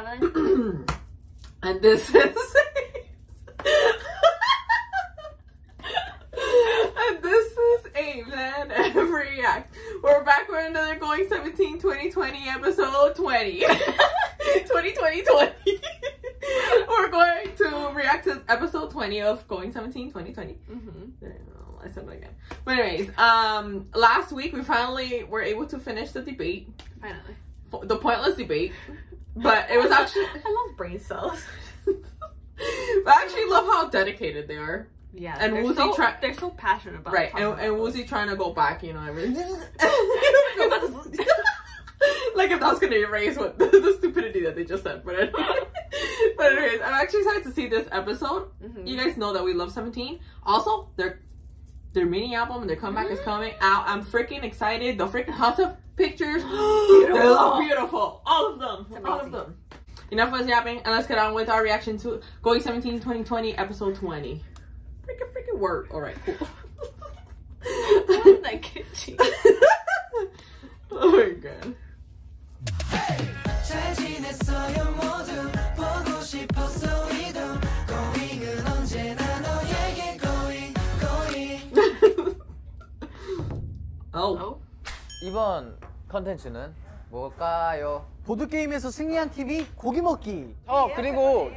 Amy. My name is Evelyn. and this is. and this is Ames and React. We're back with another Going 17 2020 episode 20. 2020 20. We're going to react to episode 20 of Going 17 2020. mm-hmm. I said it again. But anyways, um, last week we finally were able to finish the debate, Finally. the pointless debate. But it was actually, I love brain cells. but I actually love how dedicated they are. Yeah. And they're Woozi so, try- they're so passionate about Right, and, and Woozy trying to go back, you know, everything. like if that was gonna erase what the, stupidity that they just said. But anyway, but anyways, I'm actually excited to see this episode. Mhm. You guys know that we love 17. Also, their their mini album and their comeback is coming out. I'm freaking excited. The freaking concept pictures, they look beautiful. All of them, It's all of amazing. them. Enough of us yapping, and let's get on with our reaction to Going 17 2020 episode 20. Freaking freaking word. All right, cool. Isn't that kitschy? oh my god. 잘 지냈어요 모두 보고 싶었어 이도 고잉은 언제나 너에게 고잉 고잉 oh. oh. 이번 컨텐츠는 뭘까요? 보드게임에서 승리한 TV 고기 먹기 어 그리고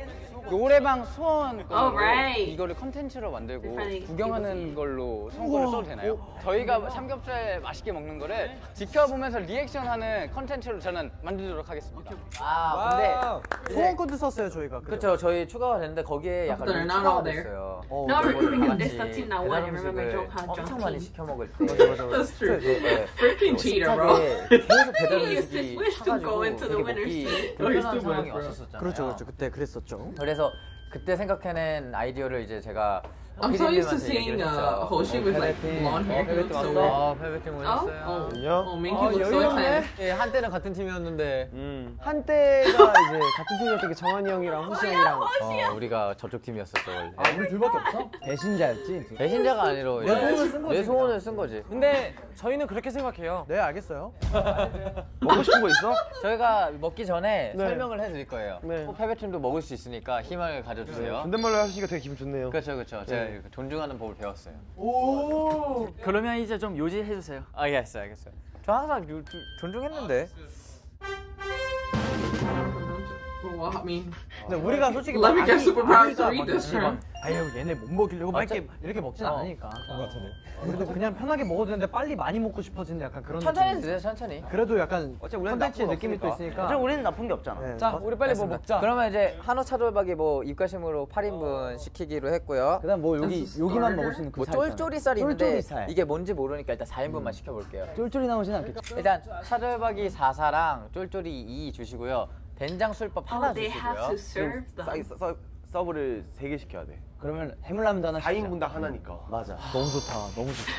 노래방 소원 Alright. 이거를 컨텐츠로 만들고 Definitely. 구경하는 걸로 선거를 써도 되나요? 저희가 삼겹살 맛있게 먹는 거를 지켜보면서 리액션하는 컨텐츠로 저는 만들도록 하겠습니다. 아 근데 소원 코드 썼어요 저희가 그쵸 저희 추가가 됐는데 거기에 약간 룰이 not 추가가 all there. 됐어요 어, No, we're recording 같이 this 13 now one. I remember joke how 엄청 많이 tea. 시켜 먹을 때 That's true. 네, Freaking cheater, bro. 식탁에 계속 배달 He used his 음식이 wish to go into the 되게 winner's 먹기 seat. Oh, he's 불편한 too 상황이 bad, bro. 왔었잖아요 그렇죠 그렇죠 그때 그랬었죠 그래서 그때 생각해낸 아이디어를 이제 제가 I'm so used to seeing uh. Hoshi with like blonde hair. He looks so weird. 아 펠베팀 오셨어요 Oh, 안녕 oh, Minky looks so excited. 예, 한때는 같은 팀이었는데 음. 한때가 이제 같은 팀이었던 게 정한이 형이랑 호시 형이랑 어, 우리가 저쪽 팀이었었어 원래 아 우리 둘밖에 없어? 배신자였지. 배신자가 아니라 내 소원을 쓴 거지, 근데 저희는 그렇게 생각해요. 네 알겠어요 먹고 싶은 거 있어? 저희가 먹기 전에 네. 설명을 해드릴 거예요 네. 꼭 패배팀도 먹을 수 있으니까 희망을 가져주세요 존댓말로 하시니까 되게 기분 좋네요. 그렇죠 그렇죠 제가 이렇게 존중하는 법을 배웠어요. 그러면 이제 좀 요지해 주세요. 알겠어요 알겠어요. 저 항상 요- 조- 존중했는데 Well, I mean, 근데 우리가 솔직히 Let me 막 get 아니, super proud to read 막 this term. 막, 아유 얘네 못 먹이려고 막 이렇게 이렇게 먹진 어. 않으니까 그런 거 같은데 그래도 그냥 편하게 먹어도 되는데 빨리 많이 먹고 싶어지는 약간 그런 천천히. 드세요 천천히 그래도 약간 우리는 컨텐츠의 느낌이 또. 있으니까 저 우리는 나쁜 게 없잖아. 네. 자, 우리 빨리 뭐. 먹자. 그러면 이제 한우 차돌박이 뭐 입가심으로 8인분 시키기로 했고요 그다음 뭐 여기 여기만. 먹을 수 있는 뭐그 살. 쫄쫄이살이 있는데 쫄쫄이살. 이게 뭔지 모르니까 일단 4인분만 시켜볼게요 쫄쫄이 나오진 않겠죠? 일단 차돌박이 4사랑 쫄쫄이 2 주시고요 된장 술밥 하나 Oh, have to 주시고요 serve them. 서, 서브를 3개 시켜야 돼. 그러면 해물라면도 하나 4인분당 하나니까. 맞아 너무 좋다 너무 좋다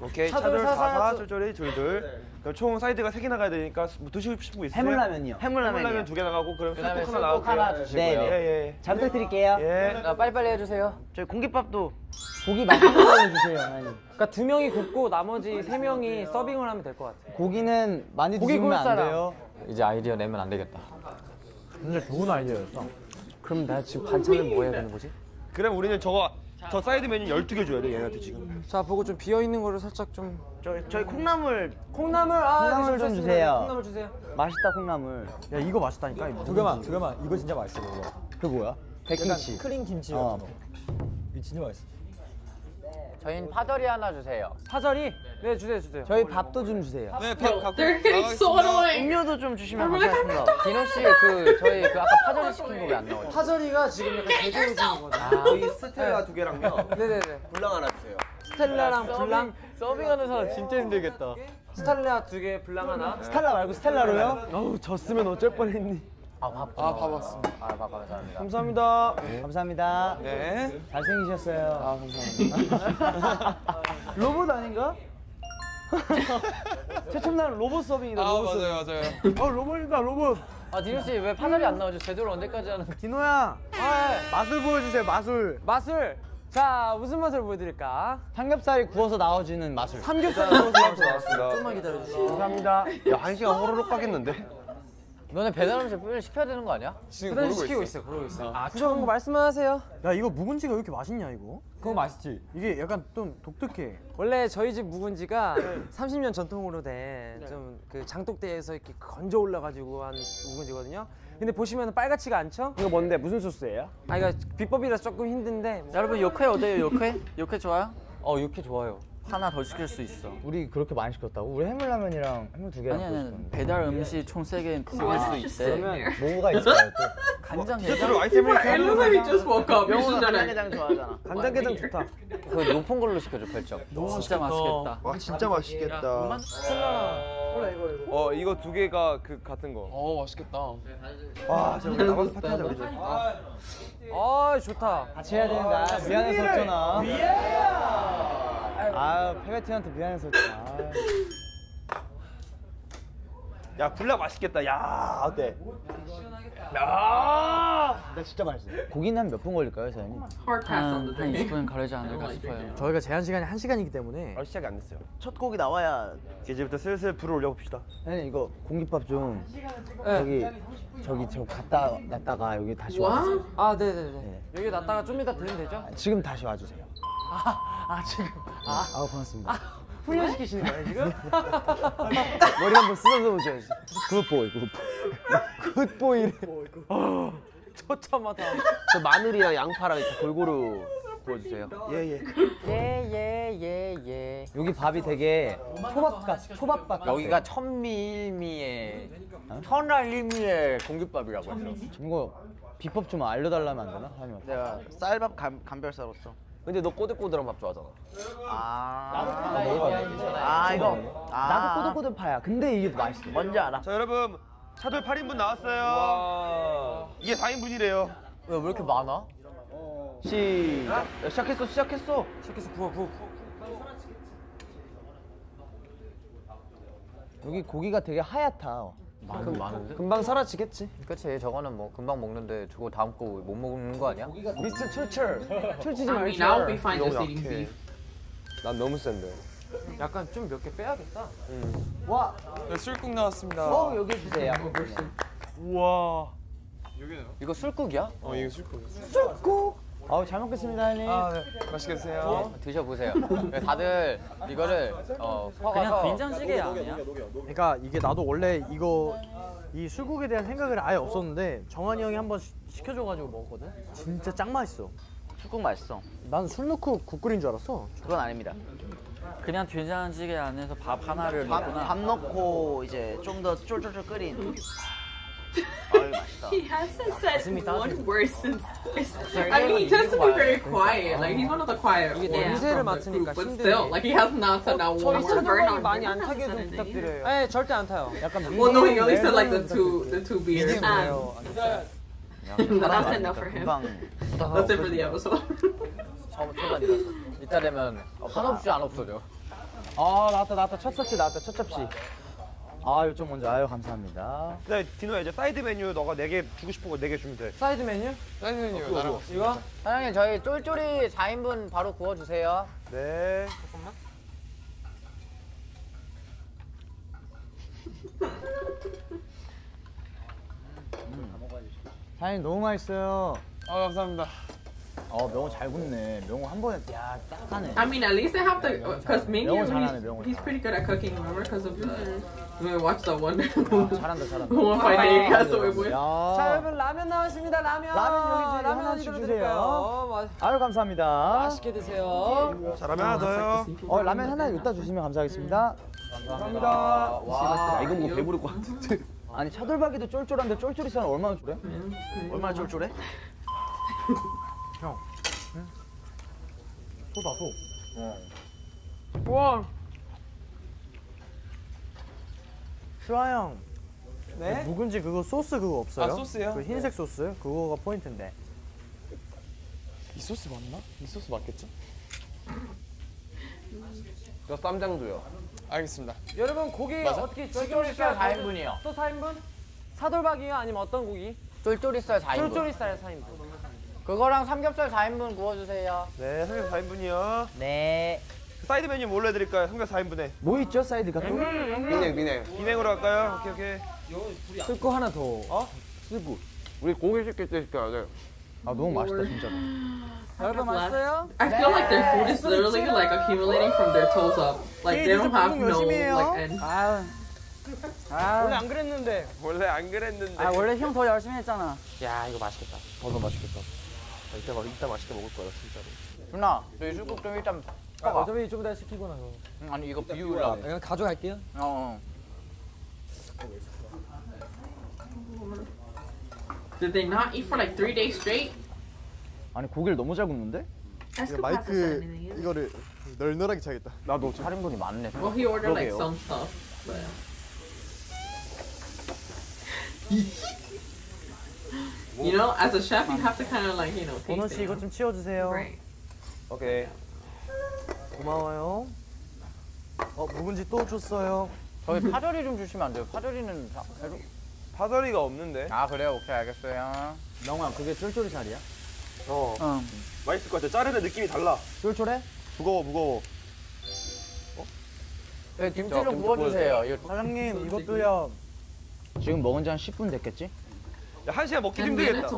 오케이. 차돌 사사, 4사, 쫄- 쫄쫄이 둘둘. 그럼 총 사이드가 3개 나가야 되니까 뭐 드시고 싶은 거 있어요? 해물라면이요 해물라면 두 개 나가고 그럼 술국 하나 술국 하나. 주시고요 네, 예, 예. 잘 부탁드릴게요 예. 자, 빨리빨리 해주세요 저희 공깃밥도 고기 맛있는 거 주세요 아니. 그러니까 두 명이 굽고 나머지 세 명이 서빙을 하면 될 것 같아. 고기는 많이 드시면 안. 돼요 이제 아이디어 내면 안 되겠다 진짜 좋은 아이디어였어 그럼 나 지금 반찬을 뭐 해야 되는 거지? 그럼 우리는 저거 저 사이드 메뉴 12개 줘야 돼 얘한테 지금. 자, 보고 좀 비어 있는 거를 살짝 좀 저희 저희 콩나물 콩나물 아, 콩나물 네, 좀. 주세요. 콩나물 주세요. 맛있다 콩나물 야 이거 맛있다니까 두 개만 두 개만 이거 진짜 맛있어 이거 그 뭐야? 백김치 크림 김치 어. 이거 진짜 맛있어 저희는 파절이 하나 주세요 파절이 네, 주세요, 주세요. 저희 밥도 좀 주세요 네, They're getting so annoying. 음료도 좀 주시면 감사하겠습니다. 디노 씨그 저희 그 아까 파절이 시킨 거 왜 안 나오죠? 파절이가 지금 약간 대조해 주는 거죠. 저희 스텔라 두 개랑요. 네, 네, 네. 불랑 하나 주세요. 스텔라랑 블랑 서빙하는 사람 진짜 힘들겠다 스텔라 두 개, 블랑 하나. 스텔라 말고 스텔라로요? 어우 졌으면 어쩔 뻔했니. 아 밥 아, 밥 왔습니다 아 밥 감사합니다 감사합니다. 감사합니다 네. 잘생기셨어요 아 감사합니다 로봇 아닌가? 최첨단 로봇 서빙이다 로봇 서빙 맞아요. 어 로봇이다 로봇 아 디노 씨 왜 파절이 안 나오죠? 제대로 언제까지 하는 거? 디노야 맛을 보여주세요 맛을 맛을 자 무슨 맛을 보여드릴까? 삼겹살이 구워서 나와주는 맛을 삼겹살 나왔습니다. 조금만 기다려주세요 감사합니다. 야, 한 시간 호로록 가겠는데? 너네 배달 음식 빨리 시켜야 되는 거 아니야? 지금 시키고 있어. 그러고 있어. 아, 그런 거 말씀하세요. 야 이거 묵은지가 왜 이렇게 맛있냐 이거? 그거 맛있지. 이게 약간 좀 독특해. 원래 저희 집 묵은지가 30년 전통으로 된 좀 그 장독대에서 이렇게 건져 올라가지고 한 묵은지거든요. 근데 보시면 빨갛지가 않죠? 이거 뭔데 무슨 소스예요? 아 이거 비법이라서 조금 힘든데 여러분 욕회 어때요? 욕회? 욕회 좋아요? 어 육회 좋아요. 하나 더 시킬 수 있어. 우리 그렇게 많이 시켰다고? 우리 해물라면이랑 해물 두 개. 아니 아니 배달 음식 총 세개 시킬 수 있대. 뭐가 있어요 또? 간장 디저트로 게장. 아이템을 like he just woke up. He's 명호가 just 간장 gonna. 게장 좋아하잖아. 간장게장 좋다. 그 높은 걸로 시켜줘 별점. 진짜 맛있겠다. 와 진짜 맛있겠다. 어 이거 두 개가 그 같은 거. 어 맛있겠다. 와 진짜 우리 나가서 파티하자 우리. 아 좋다. 같이 해야 된다. 미안해서 했잖아. 아 페베티한테 미안해서 했잖아. 야 불락 맛있겠다. 야 어때? 나 진짜 맛있어. 고기는 한 몇 분 걸릴까요, 사장님? Hard pass on 한, the 한 thing. 20분 가려지 않을까 싶어요. 저희가 제한 시간이 한 시간이기 때문에 아 시작이 안 됐어요. 첫 곡이 나와야. 이제부터 슬슬 불을 올려봅시다. 사장님 이거 공깃밥 좀 네. 저기 저기 저 갖다 놨다가 여기 다시 와. 아 네 네 네. 여기 놨다가 좀 이따 드리면 되죠? 지금 다시 와 주세요. 아 지금 아, 아 고맙습니다. 훈련시키시는 거예요 지금? 머리 한번 쓰다듬어 줘야지. 굿보이, 굿보이. 굿보이래. 처참하다. 저 마늘이랑 양파랑 이렇게 골고루 구워주세요. 예예. 예예예 예. 여기 밥이 되게 초밥같, 초밥밥 같아. 여기가 천밀미의 천알밀미의 공깃밥이라고 했어. 이거 비법 좀 알려달라면 안 되나? 사장님한테. 내가 쌀밥 감, 감별사로서. 근데 너 꼬들꼬들한 밥 좋아하잖아. 아, 아 이거. 아, 나도 꼬들꼬들 파야. 근데 이게 더 맛있어. 뭔지 알아. 자 여러분 차돌 8인분 나왔어요. 와. 이게 4인분이래요. 왜 왜 이렇게 많아? 시작. 야, 시작했어 시작했어. 시켜서 부어 부어. 여기 고기가 되게 하얗다. 많은 많은데? 금방 사라지겠지. 그치 저거는 뭐 금방 먹는데 저거 다음 거 못 먹는 거 아니야? 미스터 출철. 출치지 I mean, just eating beef. 난 너무 센데. 약간 좀 몇 개 빼야겠다. 와, 네, 술국 나왔습니다. 어 여기 주세요. 우와. 이거 술국이야? 어 이거 술국. 쑥국. 아우 잘 먹겠습니다, 형님. 아 네. 맛있게 드세요. 드셔보세요. 다들 이거를 어 그냥 된장찌개 아니야? 그러니까 이게 나도 원래 이거 이 술국에 대한 생각을 아예 없었는데 정한이 형이 한번 시- 시켜줘가지고 먹었거든. 진짜 짱 맛있어. 술국 맛있어. 난 술 넣고 국 끓인 줄 알았어. 그건 아닙니다. 그냥 된장찌개 안에서 밥 하나를 넣구나. 밥 넣고 이제 좀 더 쫄쫄쫄 끓인. He hasn't said one word since. I mean, he tends to be very quiet. Like he's one of the quiet ones 냄새를 from the group, but still, like he has not said not one word. 사장님이 많이 안 타게 좀 부탁드려요. 네, 절대 안 타요. 약간 Well, no, he only said like the two, the two beers. 그래요. That's enough for him. That's it for the episode. 이따 되면 한없이 안 없어져. 아 나왔다 나왔다 첫 접시 나왔다 첫 접시. 아 이쪽 먼저 아유 감사합니다. 네 디노야 이제 사이드 메뉴 너가 4개 주고 싶은 거 4개 주면 돼. 사이드 메뉴? 사이드 메뉴 나랑 이거? 사장님 저희 쫄쫄이 4인분 바로 구워주세요. 네. 사장님 너무 맛있어요. 아 감사합니다. 어 명호 잘 굽네. 명호 한 번에 야딱 하네. I mean, at least they have to, because Mingy, 명호 잘하네, he's, pretty good at cooking, remember? Because of, we watched that one. 잘한다 잘한다. One fight that you cast away with. 자 야. 여러분 라면 나왔습니다. 라면. 라면 여기 라면 하나씩 주세요. 아유 감사합니다. 맛있게 드세요. 잘하면 하나 더요. 어 라면 하나 이따 주시면 감사하겠습니다. 감사합니다. 와, 이건 뭐 배부를 것 같은데. 아니 차돌박이도 쫄쫄한데 쫄쫄이살은 얼마나 줄래? 얼마나 쫄쫄해? 소다 소. 와. 수아 형. 네? 묵은지 그거 소스 그거 없어요? 아, 소스요? 그 흰색 소스? 그거가 포인트인데. 이 소스 맞나? 이 소스 맞겠죠? 저 쌈장도요. 알겠습니다. 여러분 고기 어떻게 쫄쫄이살 4인분이요. 또 4인분? 차돌박이요? 아니면 어떤 고기? 쫄쫄이살 4인분. 쫄쫄이살 4인분. 그거랑 삼겹살 4인분 구워주세요. 네, 3개 4인분이요. 네. 사이드 메뉴 뭘로 해드릴까요? 삼겹살 4인분에. 뭐 있죠 사이드가 또? 비냉 비냉. 비냉으로 할까요? 오케이 오케이. 술국 하나 더. 어? 술국. 우리 고기 시킬 때 시켜야 돼. 아 너무 맛있다 진짜로. 여러분 맛있어요? I feel like their food is literally like accumulating from their toes up. Like they don't have no like end. 아, 아, 원래 안 그랬는데. 원래 안 그랬는데. 아 원래 형 더 열심히 했잖아. 야 이거 맛있겠다. 더더 맛있겠다. 이따 막 이따 맛있게 먹을 거야 진짜로. 누나, 저희 술국 좀 일단 아, 어차피 좀 이따 시키고 나서. 응, 아니 이거 비우라. 그냥 가져갈게요. 어. Did they not eat for like three days straight? 아니 고기를 너무 잘 굽는데? That's 마이크 이거를 널널하게 차겠다. 나도 차림분이 많네. Well, he ordered like 그러게요. some stuff. But... you know, as a chef, you have to kind of like you know 보노 taste 씨 it. 이거 좀 치워주세요. Right. 오케이. 고마워요. 어 묵은지 또 줬어요. 저희 파절이 좀 주시면 안 돼요? 파절이는 다- 계속- 파절이가 없는데. 아 그래요? 오케이 알겠어요. 명호야 그게 쫄쫄이 살이야? 어. 응. 맛있을 것 같아. 자르는 느낌이 달라. 쫄쫄해? 무거워 무거워. 네, 김치 좀 부어주세요. 이거 사장님 이것도요. 지금 먹은 지 한 10분 됐겠지? 야, 한 시간 먹기 힘들겠다.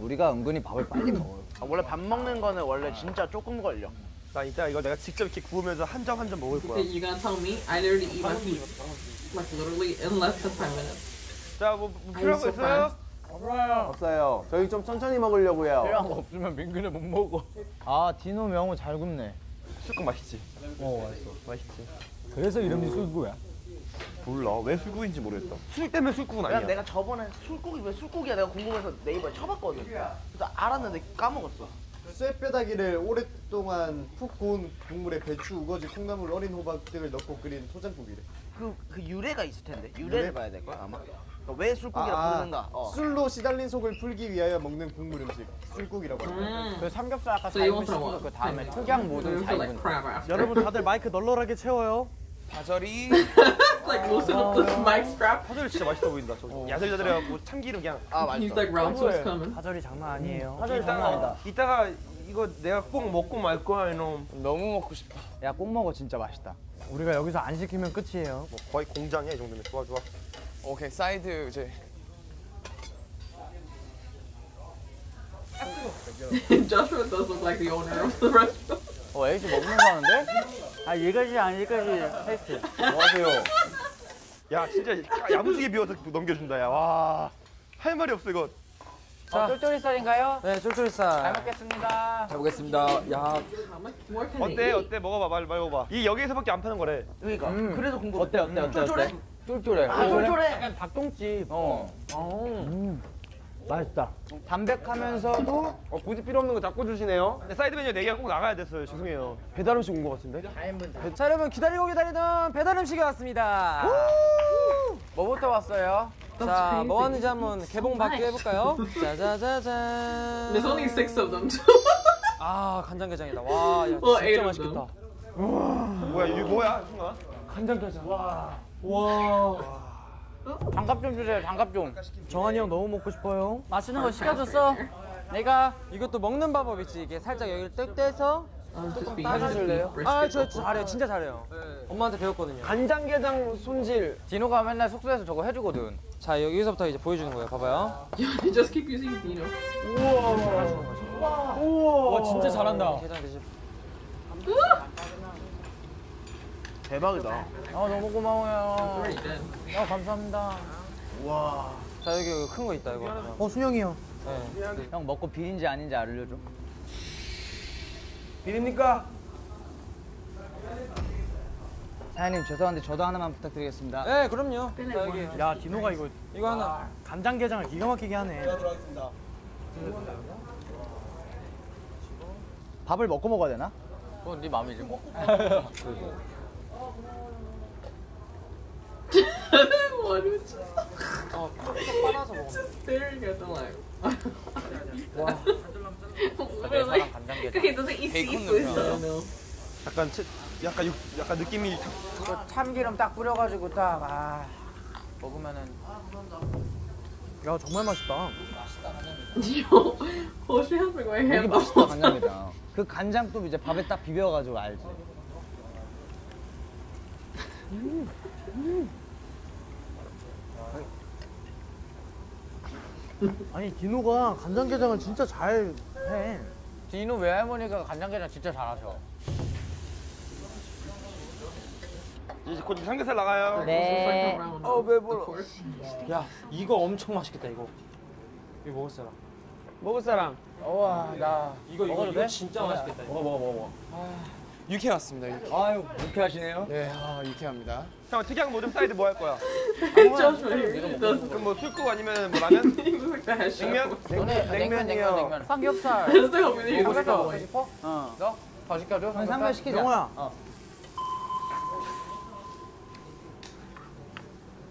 우리가 은근히 밥을 빨리 먹어요. 원래 밥 먹는 거는 원래 진짜 조금 걸려. 나 이따 이거 내가 직접 이렇게 구우면서 한 점 한 점 먹을 거야. You gonna tell me? I literally eat my food like literally in less than five minutes. 자, 뭐, 뭐 필요한 거 있어요? fast. 없어요. 저희 좀 천천히 먹으려고요. 필요한 거 없으면 민근이 못 먹어. 아 디노 명호 잘 굽네. 술국 맛있지? 어 맛있어. 맛있지. 그래서 이름이 술구야. 몰라. 왜 술국인지 모르겠다. 술 때문에 술국은 아니야. 내가 저번에 술국이 왜 술국이야 내가 궁금해서 네이버에 쳐봤거든. 그래서 알았는데 까먹었어. 쇠뼈다귀를 오랫동안 푹 고운 국물에 배추, 우거지, 콩나물, 어린 호박 등을 넣고 끓인 토장국이래. 그, 그 유래가 있을 텐데 유래를 유래? 봐야 될 거야 아마. 그러니까 왜 술국이라 아, 부르는가? 어. 술로 시달린 속을 풀기 위하여 먹는 국물 음식, 술국이라고 합니다. Mm. 그 삼겹살 아까 So you 4인분 want some 시킨 what? 거그 다음에 특양. 모둠 You feel like 4인분. crab after. 여러분 다들 마이크 널널하게 채워요. 파절이. Like loosen up the mic strap. 파절이 진짜 맛있어 보인다. 저 야들야들해갖고 참기름 그냥. 아 He's 맛있어. like round two's coming. 파절이 장난 아니에요. 이따가 이따가 이거 내가 꼭 먹고 말 거야 이놈. 너무 먹고 싶다. 야 꼭 먹어 진짜 맛있다. 우리가 여기서 안 시키면 끝이에요. 뭐 거의 공장이야 이 정도면. 좋아 좋아. 오케이 사이드 이제. Joshua does look like the owner of the restaurant. 어 에이스 먹는 거 하는데? 아 이거지 아니거지 테스트. 뭐하세요? 야 진짜 야무지게 비워서 넘겨준다 야. 와. 할 말이 없어 이거. 어, 쫄쫄이살인가요? 네잘 쫄쫄이살. 먹겠습니다. 잘 보겠습니다. 야 어때? 어때 먹어봐 말 말해봐. 이 여기에서밖에 안 파는 거래. 그러니까 음. 그래서 궁금해. 어때 어때 어때 쫄쫄해? 쫄쫄해. 아 쫄쫄해. 약간 닭똥집. 어. 맛있다. 담백하면서도 어 굳이 필요 없는 거 자꾸 주시네요. 근데 사이드 메뉴 4개가 꼭 나가야 됐어요. 죄송해요. 배달 음식 온거 같은데? 자 여러분 기다리고 기다리던 배달 음식이 왔습니다. 뭐부터 왔어요? 자. 뭐 왔는지 한번 개봉 받게 해볼까요? 짜자자잔. There's only six of them. 아 간장게장이다. 와, 야, 진짜 them. 맛있겠다. 뭐야 이게 뭐야 순아? 간장게장. 장갑 좀 주세요. 장갑 좀. 정한이 형 너무 먹고 싶어요. 맛있는 거 시켜줬어. 내가 이것도 먹는 방법 있지. 이게 살짝 여기를 떼 떼서. Um, just be 따주실래요? 아, 저 잘해요. 진짜 잘해요. 엄마한테 배웠거든요. 간장게장 손질. 디노가 맨날 숙소에서 저거 해주거든. 자, 여기서부터 이제 보여주는 거예요. 봐봐요. You just keep using Dino. 와, 진짜 잘한다. 게장 드실. 대박이다. 아 너무 고마워요. 아 감사합니다. 자, 여기 큰 거 있다, 이거. 어 순영이 형. 네. 형 먹고 비린지 아닌지 알려줘. 비립니까? 사장님 죄송한데 저도 하나만 부탁드리겠습니다. 네, 그럼요. 자, 여기. 야 디노가 이거 이거 하나. 간장게장을 기가 막히게 하네. 밥을 먹고 먹어야 되나? 그건 네 맘이지 뭐. What was just 어, 톡 빨아서 먹어. staring at them like. 와. 베이컨 seafood, 냄새 so no. 약간 치, 약간 육, 약간 느낌이 그 참기름 딱 뿌려가지고 딱 아. 먹으면은 야 정말 맛있다. Oh, she has me going 여기. 맛있다 간장게장. 그 간장 또 이제 밥에 딱 비벼가지고 알지. 아니 디노가 간장게장을 진짜 잘 해. 디노 외할머니가 간장게장 진짜 잘하셔. 이제 곧 삼겹살 나가요. 네. 어 배불러. 야 이거 엄청 맛있겠다 이거. 이거 먹을 사람. 먹을 사람. 우와 나 이거 이거, 이거 돼? 진짜 맛있겠다. 이거. 먹어 먹어 먹어. 왔습니다. 육회. 아유 유쾌하시네요. 네, 아, 육회합니다. 형 특양 모듬 사이드 뭐 할 거야? Does. 그럼 뭐 술국 아니면 뭐 라면? 냉면? 냉면 냉면 냉면. 삼겹살. He 먹고 싶어? 어. 너? 더 시켜줘? 삼겹살 시키자. 영호야. 어.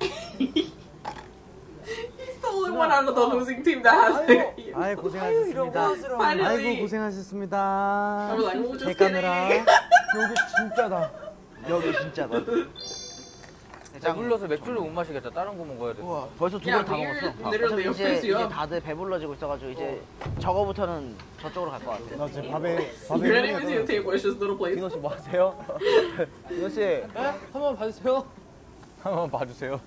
One out of the losing team that has it. 아이 고생하셨습니다. Finally. 아이고 고생하셨습니다. Oh, kidding. 여기 진짜다. 여기 진짜다. 배불러서 맥주를 못 마시겠다. 다른 거 먹어야 돼. 우와, 벌써 두개 다. 먹었어. It'll 이제, 이제. 다들 배불러지고 있어가지고 이제 저거부터는 저쪽으로 갈 것 같아. 나 지금 밥에 밥에 You didn't even see the table. It's just little plates. 디노 씨뭐 하세요? 디노 씨. 한번 봐주세요. 한번 봐주세요.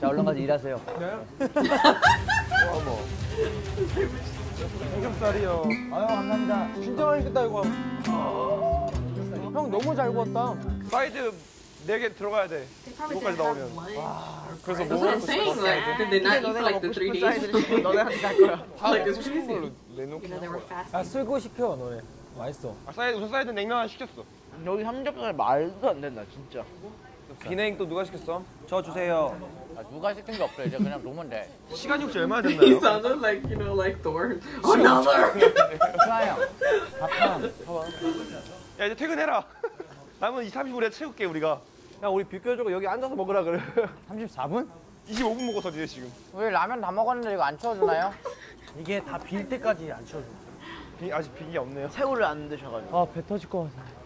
자 얼른 가서 일하세요. 삼겹살이요. 아유 감사합니다. 진짜 맛있겠다 이거. 형 너무 잘 구웠다. 사이드 4개 들어가야 돼. 이거까지 나오면. 그래서 saying. Like, did they not eat for like the three days? 너네한테 갈 거야. Like, it's crazy. 내놓고. 아 술국 시켜 너네. 맛있어. 아, 사이드 우선 사이드 냉면 하나 시켰어. 여기 삼겹살 말도 안 된다 진짜. 비냉 또 누가 시켰어? 저 주세요. 아, 누가 시킨 게 없어. 이제 그냥 놓으면 돼. 시간이 혹시 얼마나 He 됐나요? sounded like, you know, like Thor. Another! 좋아요. 밥한. 야 이제 퇴근해라. 남은 2, 30분에 채울게 우리가. 야, 우리 비켜주고 여기 앉아서 먹으라 그래. 34분? 25분 먹어서 이제 지금. 우리 라면 다 먹었는데 이거 안 치워주나요? 이게 다 빌 때까지 안 쳐줘. 비, 아직 비기 없네요. 새우를 안 드셔가지고. 아배 터질 것 같아.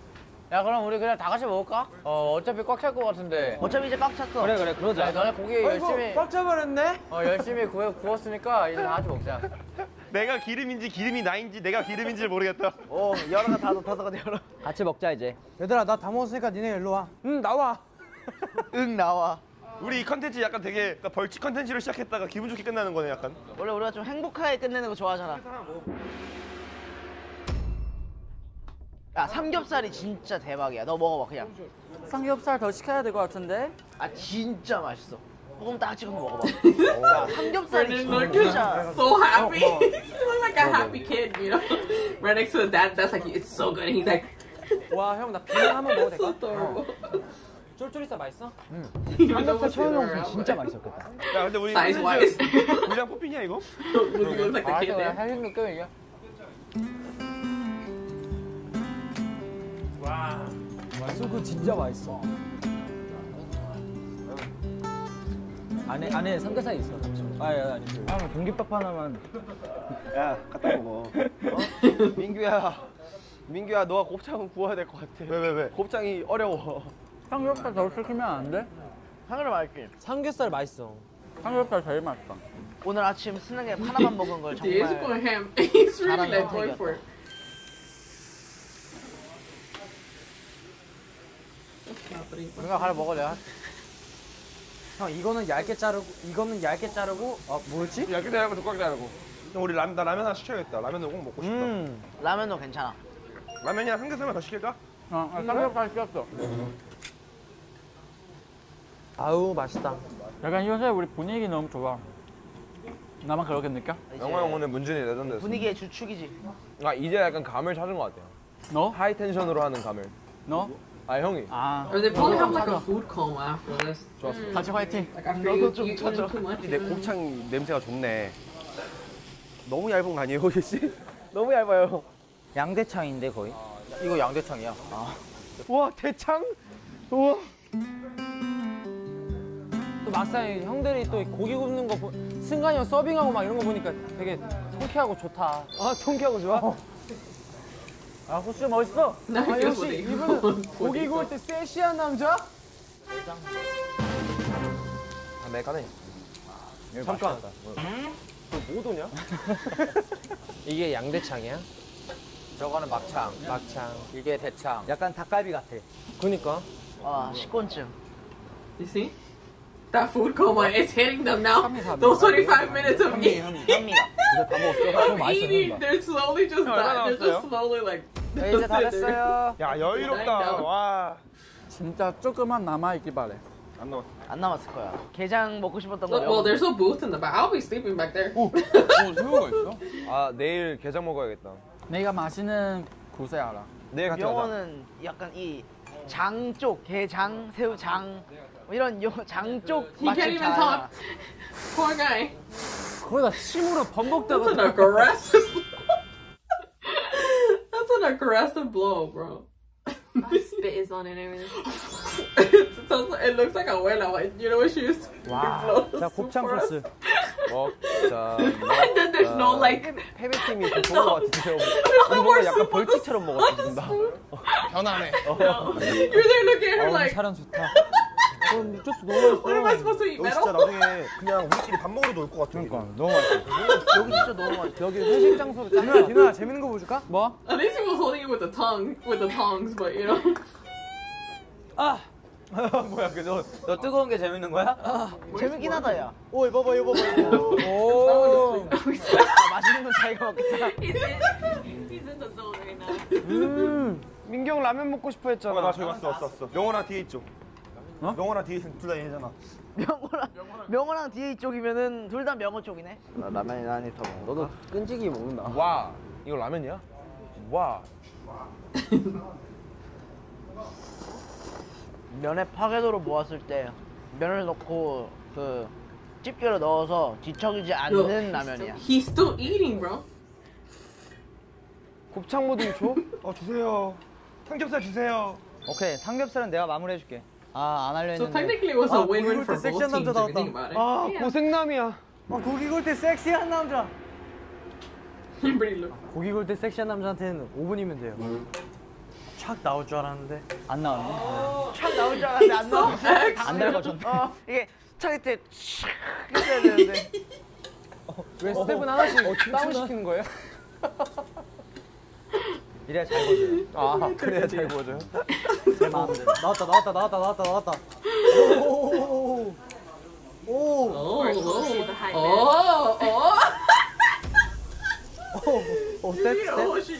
야 그럼 우리 그냥 다 같이 먹을까? 어 어차피 꽉 찰 것 같은데. 어차피 이제 꽉 찼어. 그래 그래 그러자. 야, 너네 고기 열심히 꽉 잡아냈네. 어 열심히 구워, 구웠으니까 이제 다 같이 먹자. 내가 기름인지 기름이 나인지 내가 기름인지를 모르겠다. 오 열어가 다섯 다섯 가지 열어. 같이 먹자 이제. 얘들아 나 다 먹었으니까 니네 일로 와. 응 나와. 응 나와. 우리 이 컨텐츠 약간 되게 그러니까 벌칙 컨텐츠로 시작했다가 기분 좋게 끝나는 거네 약간. 원래 우리가 좀 행복하게 끝내는 거 좋아하잖아. 야 삼겹살이 진짜 대박이야. 너 먹어봐 그냥. 삼겹살 더 시켜야 될 것 같은데? 아 진짜 맛있어. 소금 딱 찍어서 먹어봐. 야, 삼겹살이 진짜. so happy. he looked like a happy kid, you know? Right next to the dad, that's like, it's so good. And he's like, 와형나 비냉 한번 먹어도 so 될까? 쫄쫄이살 맛있어? Though it's around, 진짜 맛있었겠다. 야 근데 우리. 우리랑 뽑히냐 이거? The 아 느껴 이 게. 수구 진짜 맛있어. 안에 안에 삼겹살이 있어. 아니 아니. 아, 공깃밥 하나만. 야 갖다 먹어. 민규야. 민규야, 너가 곱창은 구워야 될 것 같아. 왜 왜 왜? 곱창이 어려워. 삼겹살 더 시키면 안 돼? 하늘을 맑게. 삼겹살 맛있어. 삼겹살 제일 맛있다. 오늘 아침 스낵에 하나만 먹은 걸 is 정말 going ham. He's really 잘한 like going 선택이었다. for it. 우리가 가려 먹어 내가. 형 이거는 얇게 자르고 이거는 얇게 자르고 어 뭐였지? 얇게 자르고 두껍게 자르고. 형 우리 라면 나 라면 하나 시켜야겠다. 라면을 꼭 먹고 싶다. 음. 라면도 괜찮아. 라면이랑 삼겹살만 더 시킬까? 어, 아, 삼겹살 시켰어. 아우 맛있다. 약간 요새 우리 분위기 너무 좋아. 나만 그렇게 느껴? 영화 형 오늘 문준휘 레전드. 분위기의 주축이지. 아 이제 약간 감을 찾은 것 같아요. 너? 하이 텐션으로 하는 감을. 너? 아 형이. 아. They probably have like a food coma after this. 같이 화이팅. Eat eat too much. 내 곱창 냄새가 좋네. 너무 얇은 거 아니에요, 호시 씨? 너무 얇아요. 양대창인데 거의? 이거 양대창이야. 우와 대창. 우와. 또 막상 이 형들이 또 고기 굽는 거 보, 승관이 형 서빙하고 막 이런 거 보니까 되게 통쾌하고 좋다. 아 통쾌하고 좋아. 아 호수 멋있어. 아, 역시 이분은. 고기 구울 때 섹시한 남자? 아 메가네. 잠깐. 뭐 오도냐? 이게 양대창이야? 저거는 막창. 막창. 이게 대창. 약간 닭갈비 같아. 그니까. 아 식곤증. You see? That food coma is hitting them now. Those 25 minutes of. 현미가. of eating, they're slowly just dying. They're just slowly like. 네, 이제 다 됐어요. 야 여유롭다. 와. 진짜 조금만 남아 있길 바래. 안 나왔어. 안 남았을 거야. 게장 먹고 싶었던 거. Well, there's a booth in the back. I'll be sleeping back there. 오, 새우가 있어? 아 내일 게장 먹어야겠다. 내가 맛있는 곳에 알아. 내일 같이 가자. 명호는 약간 이 장 쪽, 게장, 새우장 뭐 이런 요, 장쪽 He can't 맛집 talk. 알아. Poor guy. 거기다 침으로 밥 먹다가 That's an aggressive. That's an aggressive blow, bro. Spit is on it and everything. it, sounds like, it looks like abuela. Like, you know what she used to 와. blow 자 soup 곱창 for us? 소스. 먹자. And then there's no like. 패배팀이 더 좋은 것 같은데요. 우리 뭔가 약간 벌칙처럼 먹었어 진짜. 변하네. You're there looking at her like, 사람 좋다. 그럼 미쳤어 너무 what am I supposed to eat? 여기 진짜? 나중에 그냥 우리끼리 밥 먹으러 놀 것 같아. 그러니까 너무 맛있어. 여기 진짜 너무 맛있어. 여기 회식 장소로 디노야 디노야 재밌는 거 보여줄까? 뭐? At least he was holding it with the tongue, with the tongs, but you know. 뭐야 그너 너 뜨거운 게 재밌는 거야? 재밌긴 하다 야. 오 이거 봐봐 이거. 이거. 오. 아, 맛있는 건 자기가 먹겠다. Now. 민경 라면 먹고 싶어 했잖아. 어, 나 저기 왔어 왔어 왔어. 명호랑 뒤에 있죠. 어? 명호랑 뒤에 있으면 둘다 얘잖아. 명호랑 명호랑 뒤에 이쪽이면은 둘 다 명호 쪽이네. 나 라면이 나니 더 먹어. 너도 끈질기 먹는다. 와 이거 라면이야? 와. 면에 파괴도를 모았을 때 면을 넣고 그 집게로 넣어서 뒤척이지 않는 라면이야. He's still eating, bro. 곱창 모듬 줘? 어 주세요. 삼겹살 주세요. 오케이 삼겹살은 내가 마무리해줄게. 아 안 하려 했는데. technically, it was a 아, win-win 이걸 for 때 both 섹시한 teams 남자 if you think 나왔다. about it. 아 고생남이야. 아 고기 굴 때 섹시한 남자. 고기 굴 때 섹시한 남자한테는 5분이면 돼요. 착 나올 줄 알았는데 안 나왔네. 촥 나올 줄 알았는데 안 나와. 안 닮아졌네. 어 이게 차기 때촥 했어야 되는데. 왜 스텝은 하나씩 다운 시키는 거예요? 이래야 잘 보여요. 아 그래야 잘 구워져요? 내 마음대로. 나왔다 나왔다 나왔다 나왔다 나왔다. 오. 오. See the high oh, oh. 오 스텝 Oh, 스텝 she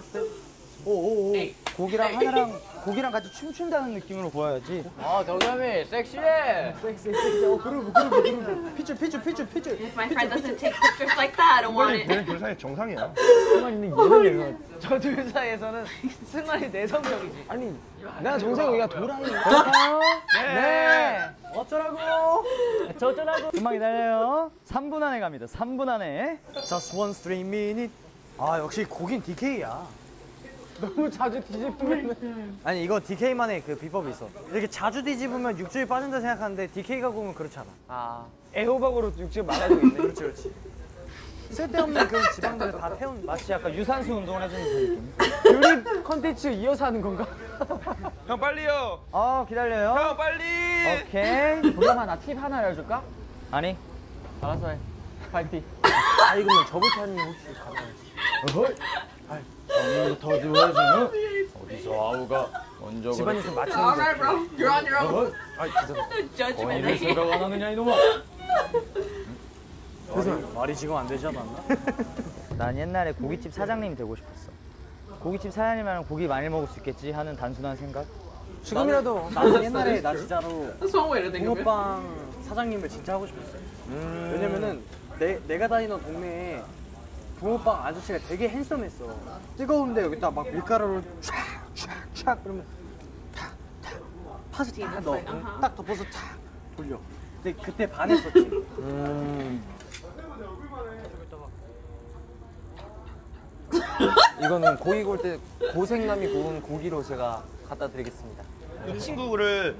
스 오오오. Hey. 고기랑 하나랑 고기랑 같이 춤춘다는 느낌으로 보여야지. 아 덕겸이 섹시해. 섹시 섹시. 어 그루브 그루브 그루브. 피줄 피줄 피줄 피줄. If my friend doesn't take pictures like that, I don't want it. 둘 사이 정상이야. 가만 있는 얘는 얘가. 저둘 사이에서는 승관이 내성적이지. 아니, 내가 정상이가 도라이. 네. 어쩌라고. 저쩌라고. 금방 기다려요. 3분 안에 갑니다. 3분 안에. Just one three minute. 아 역시 고긴 DK야. 너무 자주 뒤집으면. 아니 이거 DK만의 그 비법이 있어. 이렇게 자주 뒤집으면 육즙이 빠진다 생각하는데 DK가 구우면 그렇지 않아. 아, 애호박으로 육즙 말아주고 있네. 그렇지 그렇지. 쓸데없는 그 지방들을 다 태운 마치 약간 유산소 운동을 해주는 그 느낌. 요리 컨텐츠 이어서 하는 건가? 형 빨리요. 어 기다려요. 형 빨리. 오케이. 도겸아 나팁 하나 알려줄까? 아니. 알았어 해. 파이팅. 아 이거는 저부터님 혹시 가능하지? 더 주워주는 어디서 아우가 먼저 집안에서 맞추는 All right, bro. You're on your own. The judgment. 거기를 생각 안 하느냐 이놈아. 그래서 말이 지금 안 되지 않았나? 난 옛날에 고깃집 사장님이 되고 싶었어. 고깃집 사장님이면 고기 많이 먹을 수 있겠지 하는 단순한 생각. 지금이라도 나는 옛날에 나 진짜로 That's one way to think of it. 붕어빵 사장님을 진짜 하고 싶었어요. 왜냐면은 내, 내가 다니던 동네에 붕어빵 아저씨가 되게 핸섬했어. 뜨거운데 여기다 막 밀가루를 촥촥촥 그러면 탁탁 팥을 딱 넣어. 딱 덮어서 탁 돌려. 근데 그때 반했었지. 이거는 고기 구울 때 고생남이 구운 고기로 제가 갖다 드리겠습니다. 이 친구를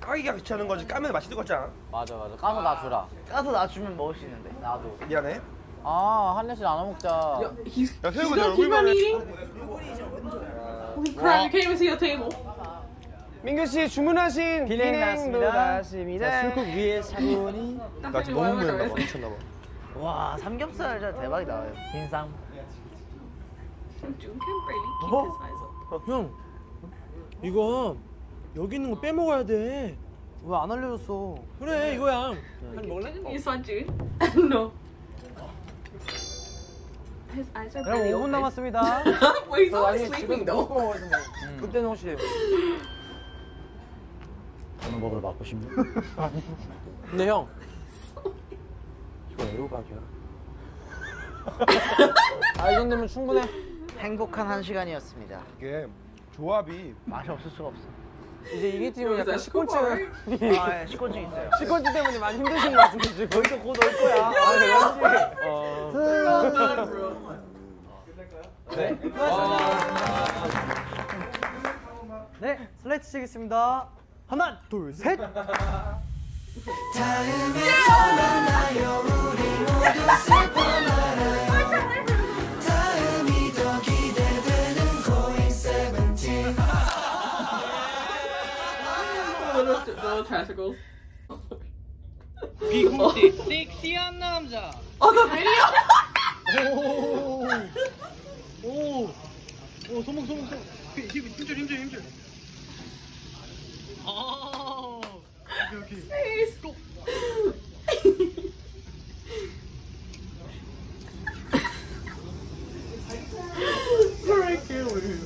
까기가 귀찮은 거지 까면 맛있을 것 같지 않아? 맞아 맞아. 까서 나 주라. 까서 놔주면 먹을 수 있는데. 나도. 미안해. 아한 입씩 나눠 먹자. He's, 야, he's on 얼굴만 eating. Holy crap, you can't even see the table. 민규 씨 주문하신 비냉 나왔습니다. 술국 위에 샤브니. 나 지금 너무 무였나 봐. 미쳤나 봐. 와 삼겹살 진짜 대박이다. keep 어? open. 형 이거 여기 있는 거 빼먹어야 돼. 왜 안 알려줬어? 그래 이거야. 한 먹을래? You saw June? no. His eyes are 여러분 barely 5분 open. 남았습니다. Wait, he's always sleeping though. 그때는 혹시 저는 먹으러 맞고 싶네. 근데 형 이거 애호박이야. 아, 이 정도면 충분해. 행복한 한 시간이었습니다. 이게 조합이 맛이 없을 수가 없어. 이제 이게 팀은 약간 시콘츠 아, 예, 시콘증 있어요. 시콘츠 때문에 많이 힘드신 것 같은데 지금. 거기서 곧 올 거야. 아, 그래요? 어. 네. 네, 슬레이트 치겠습니다. 하나, 둘, 셋. 너무 트래시고 미국식 섹시한 남자 어, 아나 밀려 오, 오, 소목, 소목, 소목. 힘, 힘, 힘줄, 힘줄, 힘줄. 아, 오케이, 오케이. I can't with him.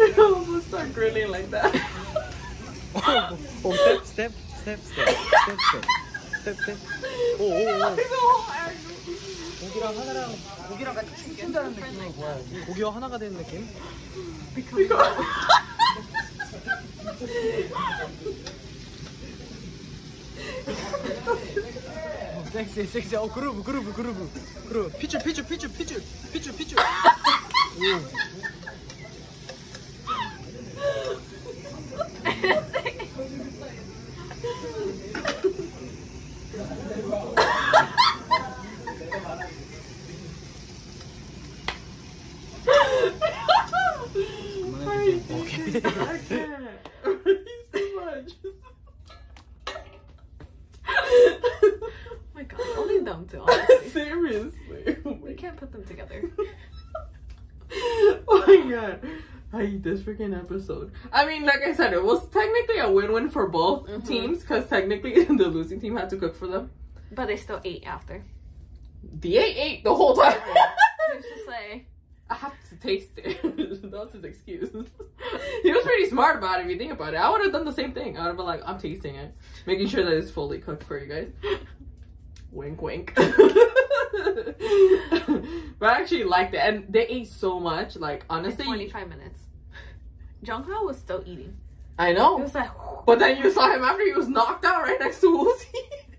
I almost start grinning like that. 오, 스텝, 스텝, 스텝, 스 step, step, step, step, step. 오, 오, 오. 고기랑 하나랑 고기랑 같이 춤춘다는 느낌으로 보여야지. 고기와 하나가 되는 느낌? 어, 섹시, 섹시. 어, groove, groove, groove, groove. 핏줄, 핏줄, 핏줄, 핏줄, 피줄, 피줄. 오. God. I hate this freaking episode. I mean, like I said, it was technically a win-win for both Mhm. teams because technically the losing team had to cook for them. But they still ate after. The eight ate the whole time. Who's to like, I have to taste it. That's his excuse. he was pretty smart about it if you think about it. I would have done the same thing. I would have been like, I'm tasting it, making sure that it's fully cooked for you guys. Wink, wink. but I actually liked it, and they ate so much. Like honestly, 25 minutes. Jungha was still eating. I It know. was like, But then you saw him after he was knocked out right next to Uzi.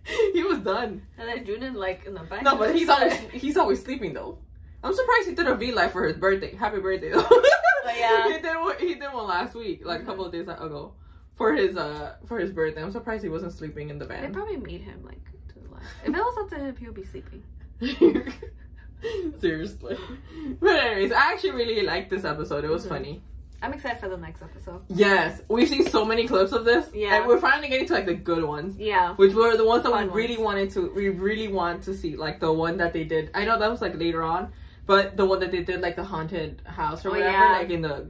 he was done. and then Junin like in the back. No, but he's always he's always sleeping though. I'm surprised he did a V live for his birthday. Happy birthday though. yeah. he did one. He did one last week, like a couple of days ago, for his uh for his birthday. I'm surprised he wasn't sleeping in the They van. probably made him like to the left. If it was up to him, he would be sleeping. Seriously. But anyways, I actually really liked this episode. It was Mhm. funny. I'm excited for the next episode. Yes, we've seen so many clips of this. Yeah. and we're finally getting to like the good ones. Yeah. Which were the ones that Fun we really ones. wanted to, we really want to see, like the one that they did. I know that was like later on, but the one that they did, like the haunted house or Oh, whatever, yeah. like in the.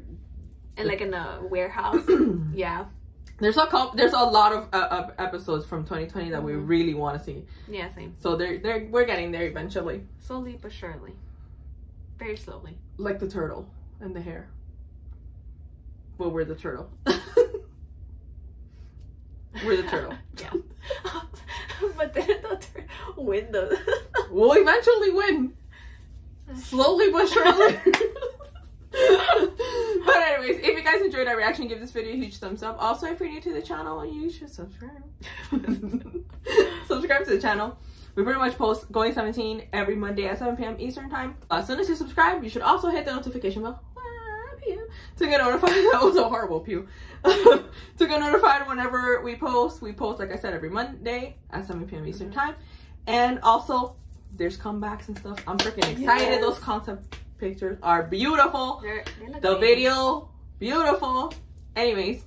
And like in a warehouse. yeah. There's a couple, there's a lot of, uh, episodes from 2020 that we Mhm. really want to see. Yeah, same. So they're they're we're getting there eventually, Slowly but surely. Very slowly. like the turtle and the hare But we're the turtle. we're the turtle. yeah. but then the tur- win the. We'll eventually win. Slowly but surely. but anyways, if you guys enjoyed our reaction, give this video a huge thumbs up. Also, if you're new to the channel, you should subscribe. subscribe to the channel. We pretty much post Going 17 every Monday at 7 p.m. Eastern Time. As soon as you subscribe, you should also hit the notification bell. To get notified. That was a horrible pew. to get notified whenever we post. We post, like I said, every Monday at 7 p.m. Eastern mm-hmm. Time. And also, there's comebacks and stuff. I'm freaking excited. Yes. Those concept pictures are beautiful. They're, they The amazing. video, beautiful. Anyways,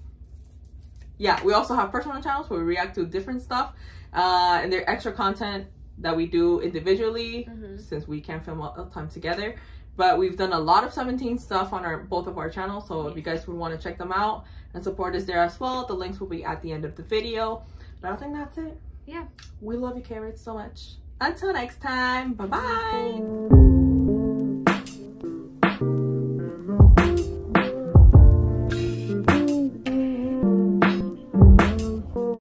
yeah, we also have personal channels where we react to different stuff. uh, and there extra content that we do individually since we can't film all the time together. But we've done a lot of 17 stuff on our both of our channels, so if you guys would want to check them out and support us there as well, the links will be at the end of the video. But I think that's it. Yeah. We love you, carrots, so much. Until next time, bye bye.